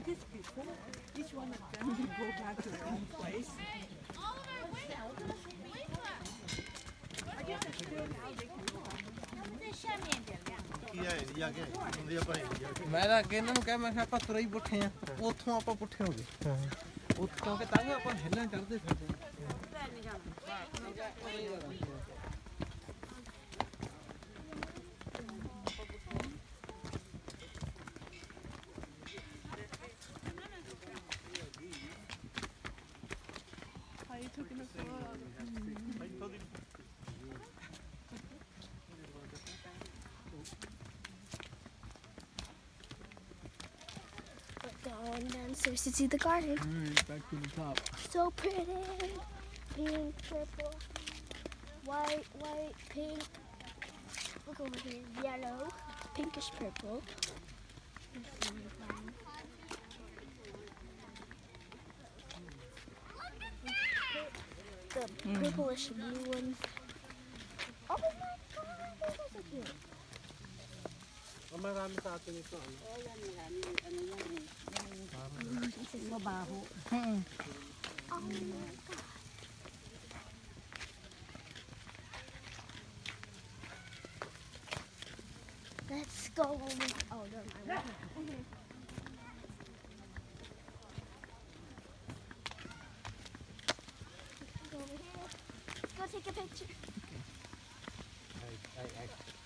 Because before, each one of them can go back to their own place. I guess it's still now they can go back. ਕੀ ਆਏ ਨਹੀਂ ਜਾ ਕੇ ਹੁੰਦੀ ਆਪਾਂ ਹੀ ਜਾ ਕੇ ਮੈਂ ਤਾਂ ਅੱਗੇ ਇਹਨਾਂ ਨੂੰ ਕਿਹਾ ਮੈਂ ਕਿਹਾ ਆਪਾਂ ਤੁਰੇ ਹੀ ਪੁੱਠੇ ਆ ਉੱਥੋਂ ਆਪਾਂ ਪੁੱਠੇ ਹੋ ਗਏ ਉੱਥੋਂ ਕਿ ਤਾਂ ਆਪਾਂ ਹਿੱਲਾਂ ਚੜਦੇ taking a. Going downstairs to see the garden. Alright, back to the top. So pretty. Pink, purple, white, white, pink. Look over here. Yellow, pinkish purple. The hmm. purplish blue ones. Oh my god, those are so cute. marami sa atin ito ano hmm. Oh my god. Let's go. Oh, no. Take a picture. I, I, I